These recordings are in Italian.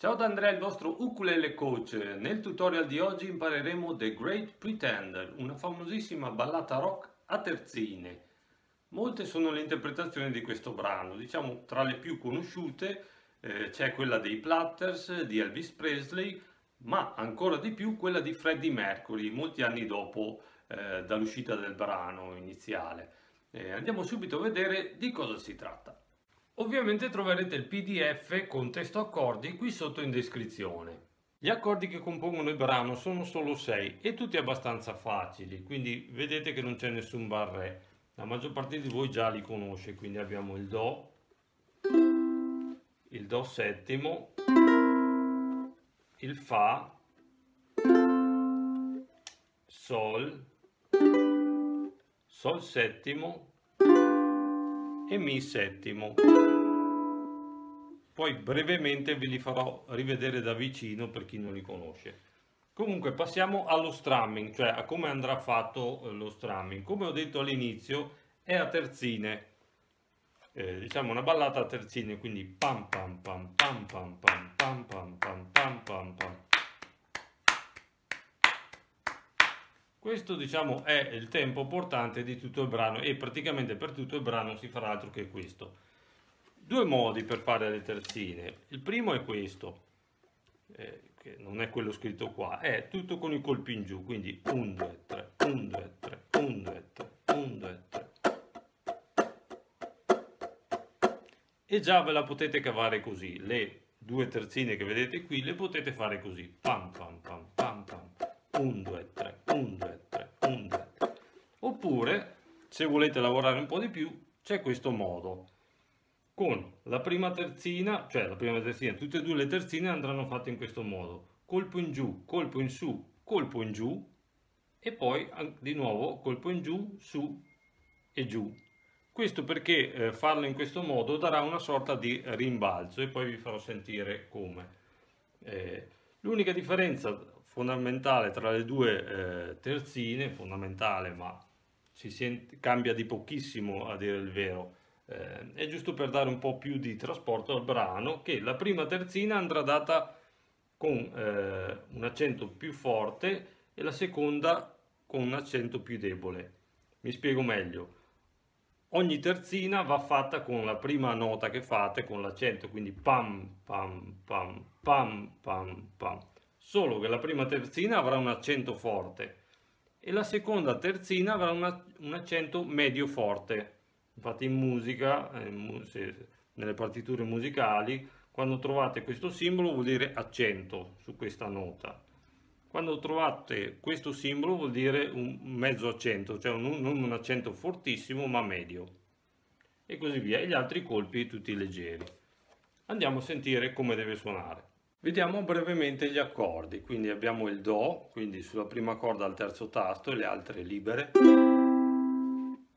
Ciao da Andrea, il vostro ukulele coach. Nel tutorial di oggi impareremo The Great Pretender, una famosissima ballata rock a terzine. Molte sono le interpretazioni di questo brano, diciamo tra le più conosciute eh, c'è quella dei Platters, di Elvis Presley, ma ancora di più quella di Freddie Mercury, molti anni dopo eh, dall'uscita del brano iniziale. Eh, andiamo subito a vedere di cosa si tratta. Ovviamente troverete il pdf con testo accordi qui sotto in descrizione. Gli accordi che compongono il brano sono solo 6 e tutti abbastanza facili, quindi vedete che non c'è nessun barré. La maggior parte di voi già li conosce, quindi abbiamo il Do, il Do settimo, il Fa, Sol, Sol settimo e Mi settimo. Poi brevemente ve li farò rivedere da vicino per chi non li conosce. Comunque passiamo allo strumming, cioè a come andrà fatto eh, lo strumming. Come ho detto all'inizio è a terzine, eh, diciamo una ballata a terzine, quindi pam pam pam pam pam pam pam pam pam pam pam pam. Questo diciamo è il tempo portante di tutto il brano e praticamente per tutto il brano si farà altro che questo due modi per fare le terzine. Il primo è questo, eh, che non è quello scritto qua, è tutto con i colpi in giù, quindi 1, 2, 3, 1, 2, 3, 1, 2, 3, 1, 2, 3. E già ve la potete cavare così, le due terzine che vedete qui le potete fare così, pam pam pam pam pam, 1, 2, 3, 1, 2, 3, 1, 2, 3. Oppure, se volete lavorare un po' di più, c'è questo modo con la prima terzina, cioè la prima terzina, tutte e due le terzine andranno fatte in questo modo, colpo in giù, colpo in su, colpo in giù e poi di nuovo colpo in giù, su e giù. Questo perché eh, farlo in questo modo darà una sorta di rimbalzo e poi vi farò sentire come. Eh, L'unica differenza fondamentale tra le due eh, terzine, fondamentale ma si sente, cambia di pochissimo a dire il vero, eh, è giusto per dare un po' più di trasporto al brano che la prima terzina andrà data con eh, un accento più forte e la seconda con un accento più debole. Mi spiego meglio. Ogni terzina va fatta con la prima nota che fate con l'accento, quindi pam pam pam pam pam pam. Solo che la prima terzina avrà un accento forte e la seconda terzina avrà una, un accento medio forte. Infatti in musica, eh, nelle partiture musicali, quando trovate questo simbolo vuol dire accento su questa nota. Quando trovate questo simbolo vuol dire un mezzo accento, cioè non un accento fortissimo ma medio. E così via. E gli altri colpi tutti leggeri. Andiamo a sentire come deve suonare. Vediamo brevemente gli accordi. Quindi abbiamo il Do, quindi sulla prima corda al terzo tasto e le altre libere.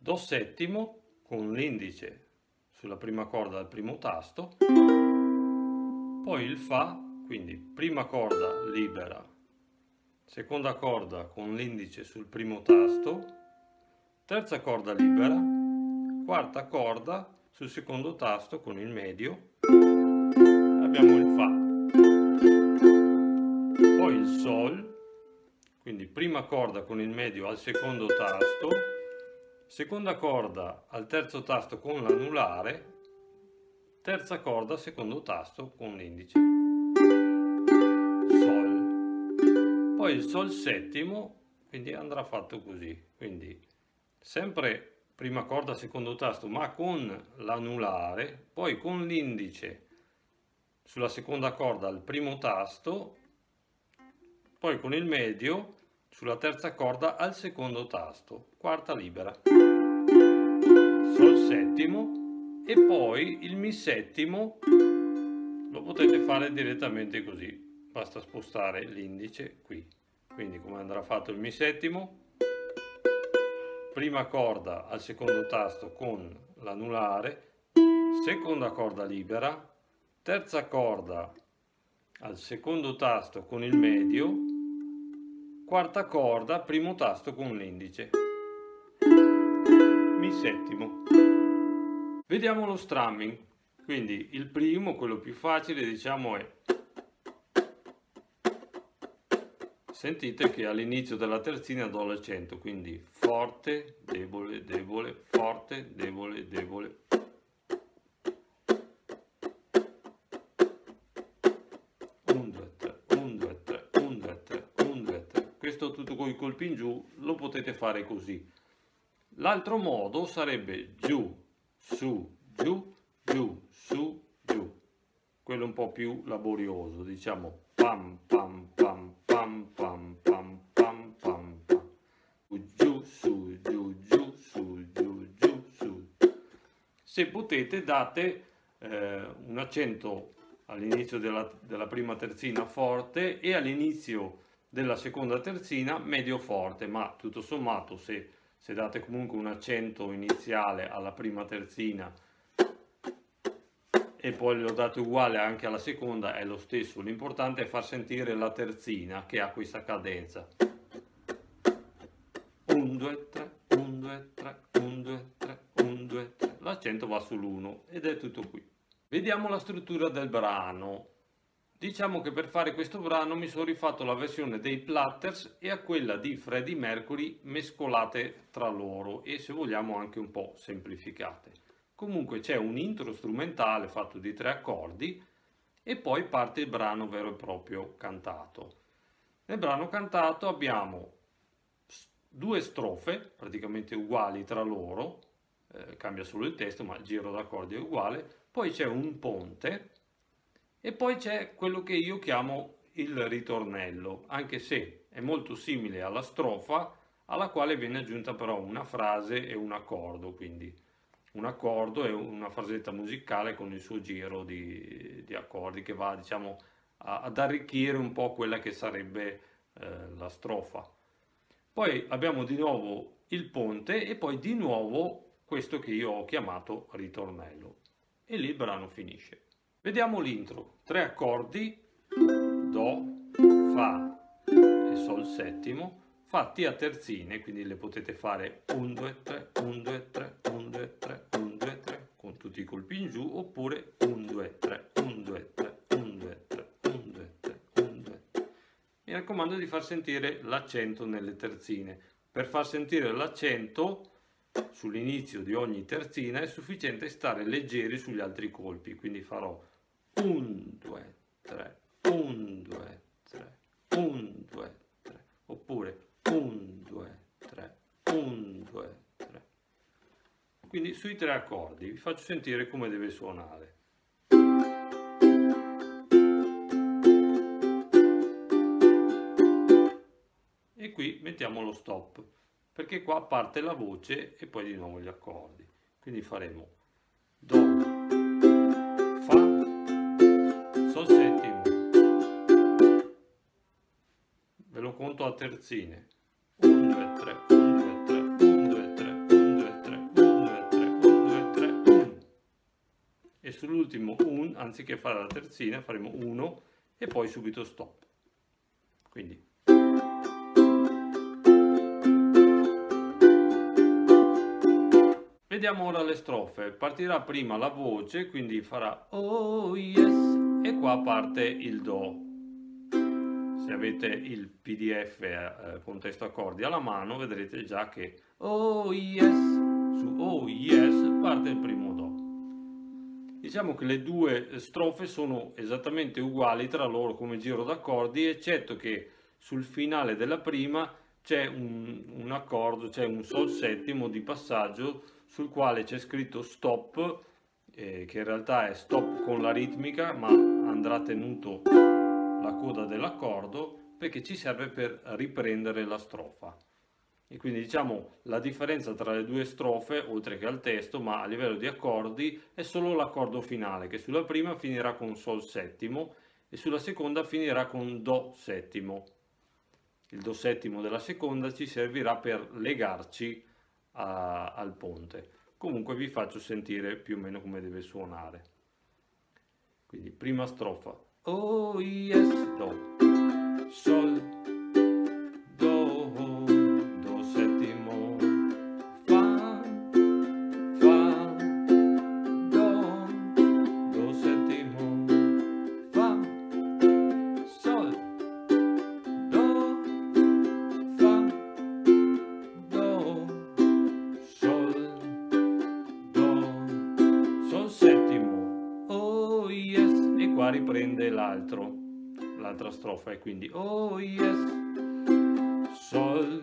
Do settimo, con l'indice sulla prima corda al primo tasto, poi il Fa, quindi prima corda libera, seconda corda con l'indice sul primo tasto, terza corda libera, quarta corda sul secondo tasto con il medio, abbiamo il Fa, poi il Sol, quindi prima corda con il medio al secondo tasto, seconda corda al terzo tasto con l'anulare, terza corda secondo tasto con l'indice, Sol. Poi il Sol settimo, quindi andrà fatto così, quindi sempre prima corda secondo tasto ma con l'anulare, poi con l'indice sulla seconda corda al primo tasto, poi con il medio sulla terza corda al secondo tasto, quarta libera, sol settimo e poi il mi settimo. Lo potete fare direttamente così, basta spostare l'indice qui, quindi come andrà fatto il mi settimo, prima corda al secondo tasto con l'anulare, seconda corda libera, terza corda al secondo tasto con il medio, quarta corda, primo tasto con l'indice. Mi settimo. Vediamo lo strumming. Quindi il primo, quello più facile, diciamo è... Sentite che all'inizio della terzina do l'accento, quindi forte, debole, debole, forte, debole, debole, tutto con i colpi in giù lo potete fare così. L'altro modo sarebbe giù, su, giù, giù, su, giù. Quello un po' più laborioso, diciamo pam pam pam pam pam pam pam pam pam. Giù, su, giù, giù, su, giù, giù, su. Se potete date eh, un accento all'inizio della, della prima terzina forte e all'inizio della seconda terzina medio forte, ma tutto sommato se se date comunque un accento iniziale alla prima terzina e poi lo date uguale anche alla seconda è lo stesso. L'importante è far sentire la terzina che ha questa cadenza. 1 2 3 1 2 3 1 2 3 1 2 3 l'accento va sull'1 ed è tutto qui. Vediamo la struttura del brano Diciamo che per fare questo brano mi sono rifatto la versione dei Platters e a quella di Freddie Mercury mescolate tra loro e se vogliamo anche un po' semplificate. Comunque c'è un intro strumentale fatto di tre accordi e poi parte il brano vero e proprio cantato. Nel brano cantato abbiamo due strofe praticamente uguali tra loro, eh, cambia solo il testo ma il giro d'accordi è uguale, poi c'è un ponte e poi c'è quello che io chiamo il ritornello, anche se è molto simile alla strofa, alla quale viene aggiunta però una frase e un accordo, quindi un accordo e una frasetta musicale con il suo giro di, di accordi che va diciamo a, ad arricchire un po' quella che sarebbe eh, la strofa. Poi abbiamo di nuovo il ponte e poi di nuovo questo che io ho chiamato ritornello e lì il brano finisce. Vediamo l'intro. Tre accordi, Do, Fa e Sol settimo, fatti a terzine, quindi le potete fare 1, 2, 3, 1, 2, 3, 1, 2, 3, 1, 2, 3, con tutti i colpi in giù, oppure 1, 2, 3, 1, 2, 3, 1, 2, 3, 1, 2, 3, 1, 2, 3. Mi raccomando di far sentire l'accento nelle terzine. Per far sentire l'accento sull'inizio di ogni terzina è sufficiente stare leggeri sugli altri colpi, quindi farò 1, 2, 3, 1, 2, 3, 1, 2, 3, oppure 1, 2, 3, 1, 2, 3. Quindi sui tre accordi vi faccio sentire come deve suonare. E qui mettiamo lo stop, perché qua parte la voce e poi di nuovo gli accordi. Quindi faremo Do, conto a terzine. 1 2 3 1 2 3 1 2 3 1 2 3 1 2 3 1 2 3 1 e sull'ultimo 1 anziché fare la terzina faremo 1 e poi subito stop. Quindi Vediamo ora le strofe. Partirà prima la voce, quindi farà oh yes e qua parte il do se avete il pdf eh, con testo accordi alla mano vedrete già che oh yes su oh yes parte il primo do diciamo che le due strofe sono esattamente uguali tra loro come giro d'accordi eccetto che sul finale della prima c'è un, un accordo c'è un sol settimo di passaggio sul quale c'è scritto stop eh, che in realtà è stop con la ritmica ma andrà tenuto la coda dell'accordo perché ci serve per riprendere la strofa. E quindi diciamo la differenza tra le due strofe, oltre che al testo, ma a livello di accordi, è solo l'accordo finale, che sulla prima finirà con Sol settimo e sulla seconda finirà con Do settimo. Il Do settimo della seconda ci servirà per legarci a, al ponte. Comunque vi faccio sentire più o meno come deve suonare. Quindi prima strofa Oh yes, do, sol, l'altro, l'altra strofa e quindi oh yes, sol,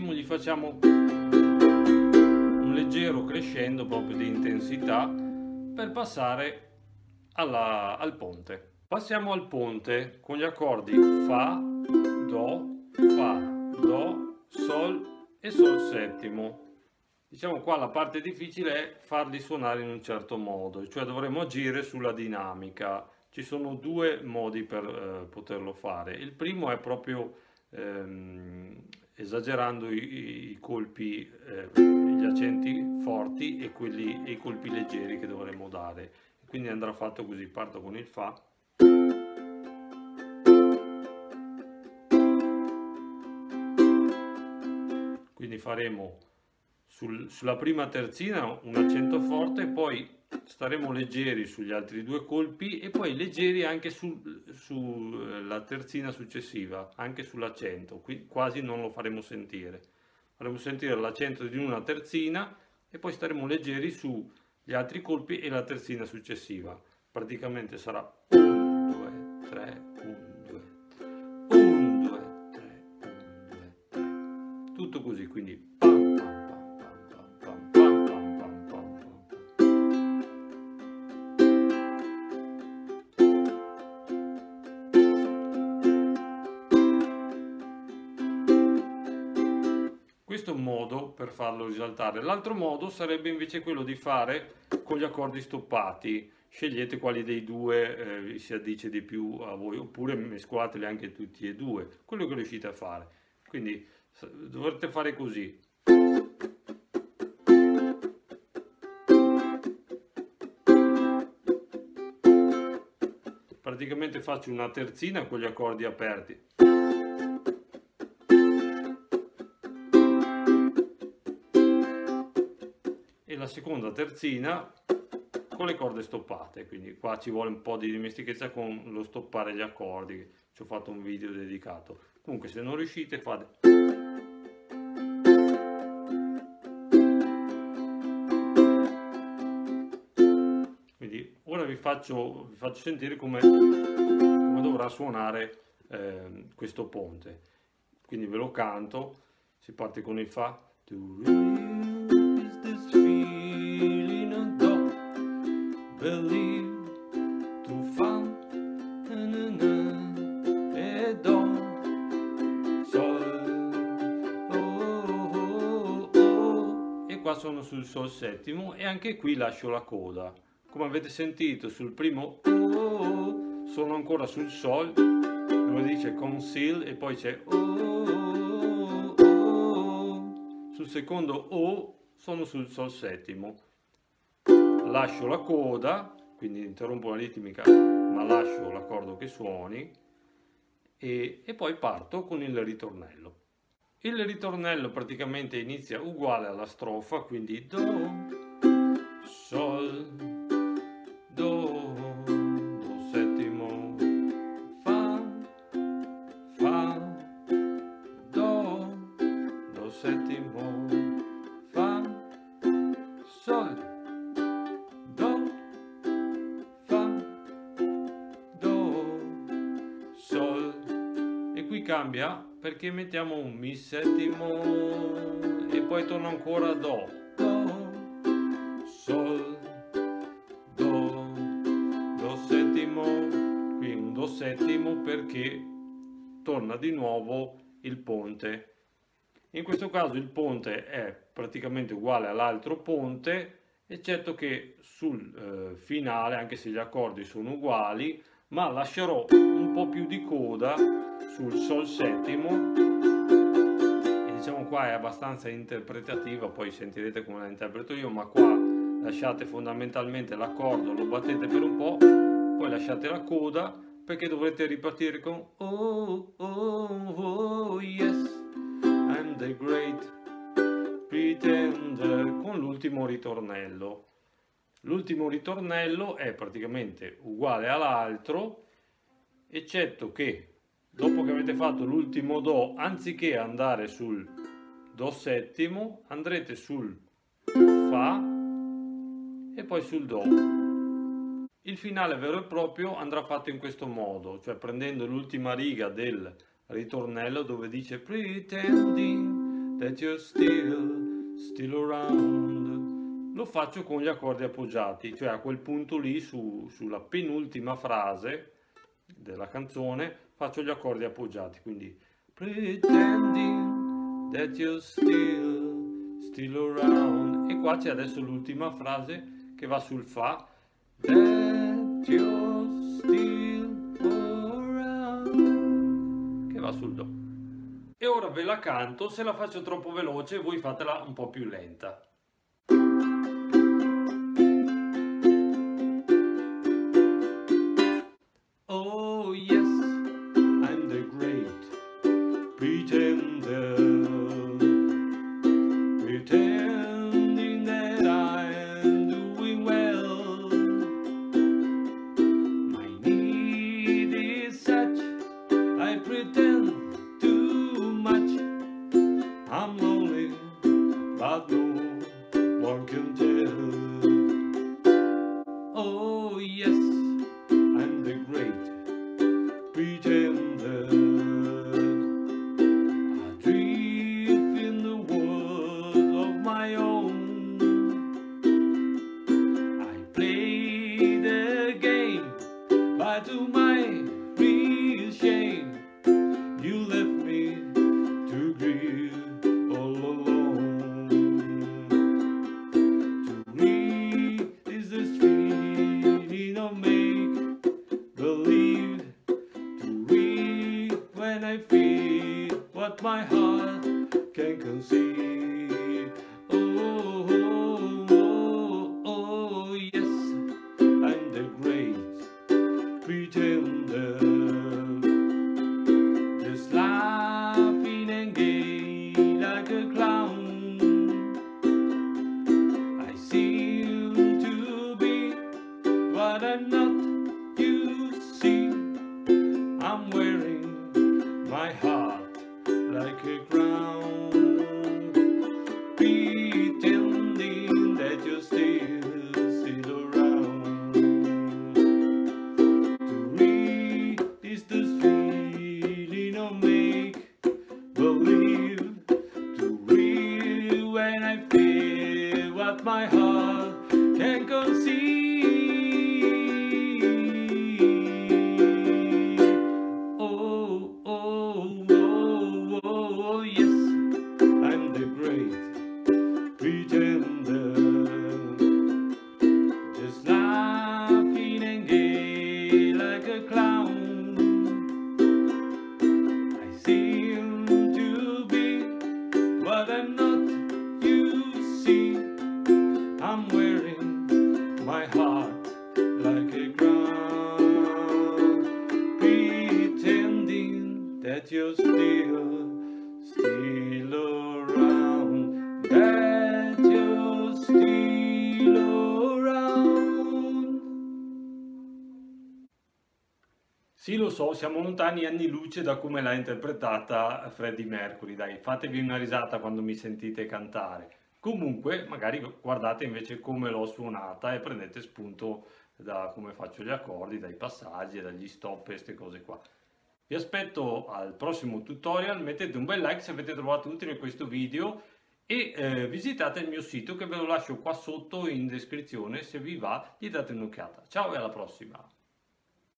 do settimo gli facciamo un leggero crescendo proprio di intensità per passare alla- al ponte. Passiamo al ponte con gli accordi Fa, Do, Fa, Do, Sol e Sol settimo. Diciamo qua la parte difficile è farli suonare in un certo modo, cioè dovremo agire sulla dinamica. Ci sono due modi per eh, poterlo fare. Il primo è proprio ehm, esagerando i, i colpi, eh, gli accenti forti e, quelli, e i colpi leggeri che dovremo dare. Quindi andrà fatto così, parto con il Fa. Quindi faremo sul- sulla prima terzina un accento forte, poi staremo leggeri sugli altri due colpi e poi leggeri anche sulla terzina successiva, anche sull'accento. Qui quasi non lo faremo sentire. Faremo sentire l'accento di una terzina e poi staremo leggeri sugli altri colpi e la terzina successiva. Praticamente sarà 1, 2, 3, 1, 2, 1, 2, 3, 1, 2, 3. Tutto così, quindi modo per farlo risaltare. L'altro modo sarebbe invece quello di fare con gli accordi stoppati. Scegliete quali dei due eh, vi si addice di più a voi, oppure mescolateli anche tutti e due, quello che riuscite a fare. Quindi dovrete fare così. Praticamente faccio una terzina con gli accordi aperti. Seconda terzina con le corde stoppate quindi qua ci vuole un po' di dimestichezza con lo stoppare gli accordi. Ci ho fatto un video dedicato. Comunque se non riuscite fate quindi ora vi faccio, vi faccio sentire come, come dovrà suonare eh, questo ponte. Quindi ve lo canto si parte con il fa qua sono sul sol settimo e anche qui lascio la coda. Come avete sentito sul primo oh, sono ancora sul sol dove dice conceal e poi c'è oh, oh, sul secondo O sono sul sol settimo. Lascio la coda quindi interrompo la ritmica ma lascio l'accordo che suoni e, e poi parto con il ritornello il ritornello praticamente inizia uguale alla strofa quindi do sol do do settimo fa fa do do settimo fa sol do fa do sol. E qui cambia perché mettiamo un mi settimo e poi torna ancora do. Do sol do do settimo. Qui un do settimo perché torna di nuovo il ponte. In questo caso il ponte è praticamente uguale all'altro ponte eccetto che sul eh, finale anche se gli accordi sono uguali ma lascerò un po' più di coda sul sol settimo e diciamo qua è abbastanza interpretativa poi sentirete come la interpreto io ma qua lasciate fondamentalmente l'accordo lo battete per un po' poi lasciate la coda perché dovrete ripartire con Oh, oh, oh, yes, I'm the great pretender con l'ultimo ritornello. L'ultimo ritornello è praticamente uguale all'altro, eccetto che dopo che avete fatto l'ultimo Do, anziché andare sul Do settimo, andrete sul Fa e poi sul Do. Il finale vero e proprio andrà fatto in questo modo, cioè prendendo l'ultima riga del ritornello dove dice Pretending that you're still, still around lo faccio con gli accordi appoggiati, cioè a quel punto lì su, sulla penultima frase della canzone faccio gli accordi appoggiati, quindi pretending that you're still, still around. E qua c'è adesso l'ultima frase che va sul fa. That you're still around. Che va sul do. E ora ve la canto, se la faccio troppo veloce voi fatela un po' più lenta my heart can conceive. Oh, oh, oh, oh, yes, I'm the great pretender. Just laughing and gay like a clown. I seem to be what I'm not, Sì, lo so, siamo lontani anni luce da come l'ha interpretata Freddie Mercury, dai, fatevi una risata quando mi sentite cantare. Comunque, magari guardate invece come l'ho suonata e prendete spunto da come faccio gli accordi, dai passaggi, dagli stop e queste cose qua. Vi aspetto al prossimo tutorial, mettete un bel like se avete trovato utile questo video e eh, visitate il mio sito che ve lo lascio qua sotto in descrizione, se vi va gli date un'occhiata. Ciao e alla prossima!